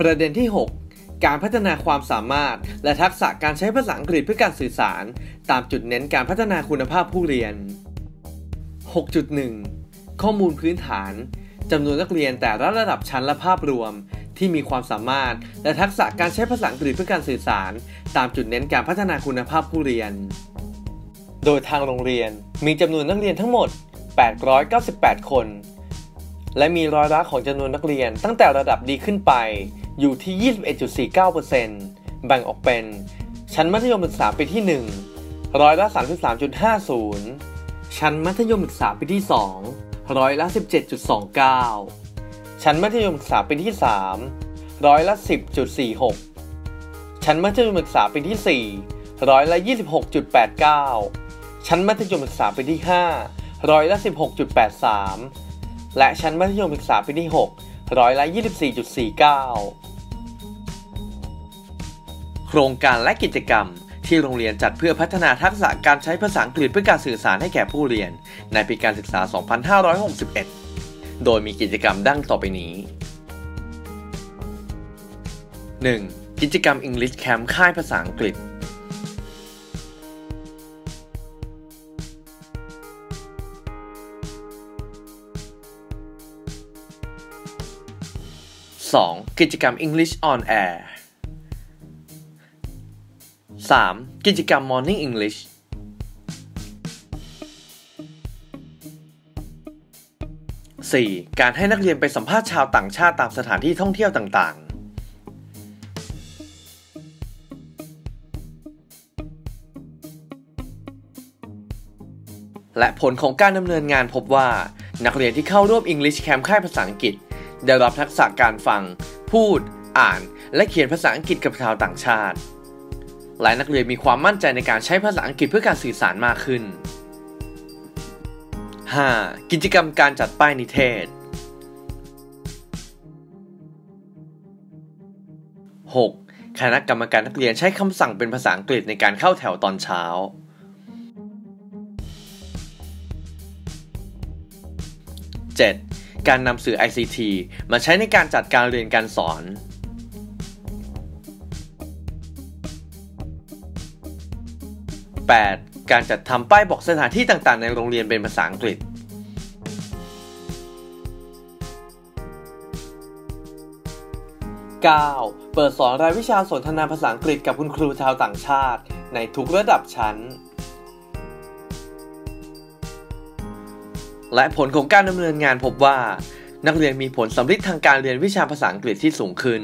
ประเด็นที่ 6 การพัฒนาความสามารถ และทักษะการใช้ภาษาอังกฤษเพื่อการสื่อสาร ตามจุดเน้นการพัฒนาคุณภาพผู้เรียน 6.1 ข้อมูลพื้นฐานจำนวนนักเรียนแต่ละระดับชั้นและภาพรวม ที่มีความสามารถ และทักษะการใช้ภาษาอังกฤษเพื่อการสื่อสาร ตามจุดเน้นการพัฒนาคุณภาพผู้เรียน โดยทางโรงเรียนมีจำนวนนักเรียนทั้งหมด 898 คน และมีร้อยละของจำนวนนักเรียนตั้งแต่ระดับดีขึ้นไป อยู่ที่ 21.49%แบ่งออกเป็น ชั้นมัธยมศึกษาปีที่ 1 ร้อยละ 33.50 ชั้นมัธยมศึกษาปีที่ 2 ร้อยละ 17.29 ชั้นมัธยมศึกษาปีที่ 3 ร้อยละ 10.46 ชั้นมัธยมศึกษาปีที่ 4 ร้อยละ 26.89 ชั้นมัธยมศึกษาปีที่ 5 ร้อยละ 16.83 และชั้นมัธยมศึกษาปีที่ 6 ร้อยละ 24.49 โครงการและกิจกรรมที่โรงเรียนจัดเพื่อพัฒนาทักษะการใช้ภาษาอังกฤษเพื่อการสื่อสารให้แก่ผู้เรียน ในปีการศึกษา 2561 โดยมีกิจกรรมดังต่อไปนี้ 1. กิจกรรม English Camp ค่ายภาษาอังกฤษ 2. กิจกรรม English on Air 3. กิจกรรม Morning English 4. การให้นักเรียนไปสัมภาษณ์ชาวต่างชาติตามสถานที่ท่องเที่ยวต่างๆ และผลของการดำเนินงานพบว่า นักเรียนที่เข้าร่วม English Camp ค่ายภาษาอังกฤษ ได้รับทักษะการฟัง พูด อ่าน และเขียนภาษาอังกฤษกับชาวต่างชาติและนักเรียนมีความมั่นใจในการใช้ภาษาอังกฤษเพื่อการสื่อสารมากขึ้น 5. กิจกรรมการจัดป้ายนิเทศ 6. คณะกรรมการนักเรียนใช้คำสั่งเป็นภาษาอังกฤษในการเข้าแถวตอนเช้า 7. การนำสื่อ ICT มาใช้ในการจัดการเรียนการสอน 8. การจัดทำป้ายบอกสถานที่ต่างๆ ในโรงเรียนเป็นภาษาอังกฤษ 9. เปิดสอนรายวิชาสนทนาภาษาอังกฤษกับคุณครูชาวต่างชาติ ในทุกระดับชั้น และผลของการดำเนินงานพบว่า นักเรียนมีผลสำลิดทางการเรียนวิชาภาษาอังกฤษที่สูงขึ้น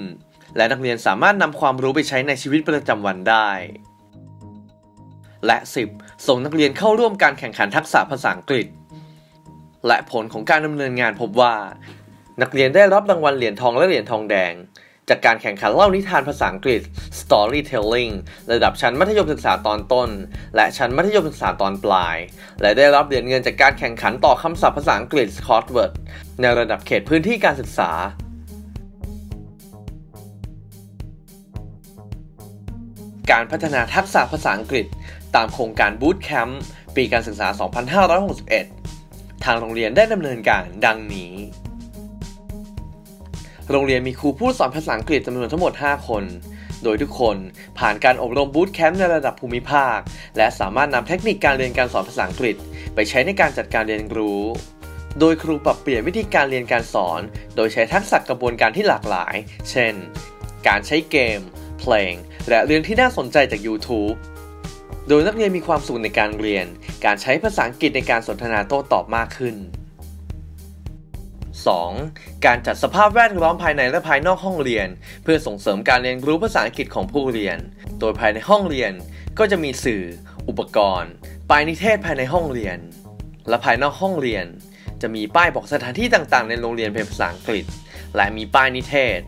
และนักเรียนสามารถนำความรู้ไปใช้ในชีวิตประจำวันได้ และ 10. ส่งนักเรียนเข้าร่วมการแข่งขันทักษะภาษาอังกฤษ และผลของการดำเนินงานพบว่า นักเรียนได้รับรางวัลเหรียญทองและเหรียญทองแดง จากการแข่งขันเล่านิทานภาษาอังกฤษ Storytelling ระดับชั้นมัธยมศึกษาตอนต้น และชั้นมัธยมศึกษาตอนปลาย และได้รับเหรียญเงินจากการแข่งขันต่อคำศัพท์ภาษาอังกฤษ Scotword ในระดับเขตพื้นที่การศึกษาการพัฒนาทักษะภาษาอังกฤษ ตามโครงการ Boot Camp ปีการศึกษา 2561 ทางโรงเรียนได้ดำเนินการดังนี้ โรงเรียนมีครูผู้สอนภาษาอังกฤษจำนวนทั้งหมด 5 คน โดยทุกคนผ่านการอบรมบูตแคมป์ในระดับภูมิภาค และสามารถนำเทคนิคการเรียนการสอนภาษาอังกฤษ ไปใช้ในการจัดการเรียนรู้ โดยครูปรับเปลี่ยนวิธีการเรียนการสอน โดยใช้ทักษะกระบวนการที่หลากหลาย เช่น การใช้เกม เพลง และเรื่องที่น่าสนใจจาก YouTube โดยนักเรียนมีความสุขในการเรียน การใช้ภาษาอังกฤษในการสนทนาโต้ตอบมากขึ้น 2. การจัดสภาพแวดล้อมภายในและภายนอกห้องเรียน เพื่อส่งเสริมการเรียนรู้ภาษาอังกฤษของผู้เรียน โดยภายในห้องเรียนก็จะมีสื่อ อุปกรณ์ ป้ายนิเทศภายในห้องเรียน และภายนอกห้องเรียน จะมีป้ายบอกสถานที่ต่างๆ ในโรงเรียนเป็นภาษาอังกฤษ และมีป้ายนิเทศ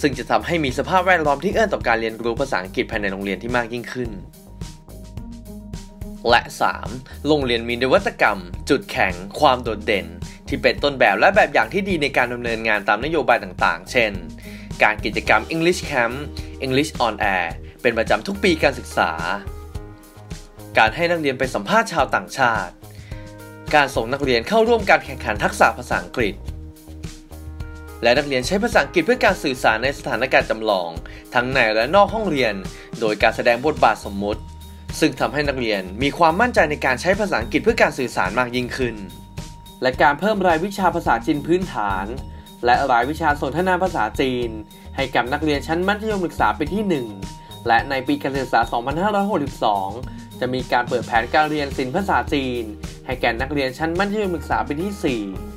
ซึ่งจะทำให้มีสภาพแวดล้อมที่เอื้อต่อการเรียนรู้ภาษาอังกฤษภายในโรงเรียนที่มากยิ่งขึ้นและ 3. โรงเรียนมีนวัตกรรม จุดแข็ง ความโดดเด่น ที่เป็นต้นแบบและแบบอย่างที่ดีในการดำเนินงานตามนโยบายต่างๆ เช่น การกิจกรรม English Camp English on Air เป็นประจำทุกปีการศึกษา การให้นักเรียนไปสัมภาษณ์ชาวต่างชาติ การส่งนักเรียนเข้าร่วมการแข่งขันทักษะภาษาอังกฤษ และนักเรียนใช้ภาษาอังกฤษเพื่อการสื่อสารในสถานการณ์จำลอง ทั้งในและนอกห้องเรียน โดยการแสดงบทบาทสมมุติ ซึ่งทำให้นักเรียนมีความมั่นใจในการใช้ภาษาอังกฤษเพื่อการสื่อสารมากยิ่งขึ้น และการเพิ่มรายวิชาภาษาจีนพื้นฐาน และรายวิชาสนทนาภาษาจีน ให้กับนักเรียนชั้นมัธยมศึกษาปีที่ 1 และในปีการศึกษา 2562 จะมีการเปิดแผนการเรียนศิลป์ภาษาจีน ให้แก่นักเรียนชั้นมัธยมศึกษาปีที่ 4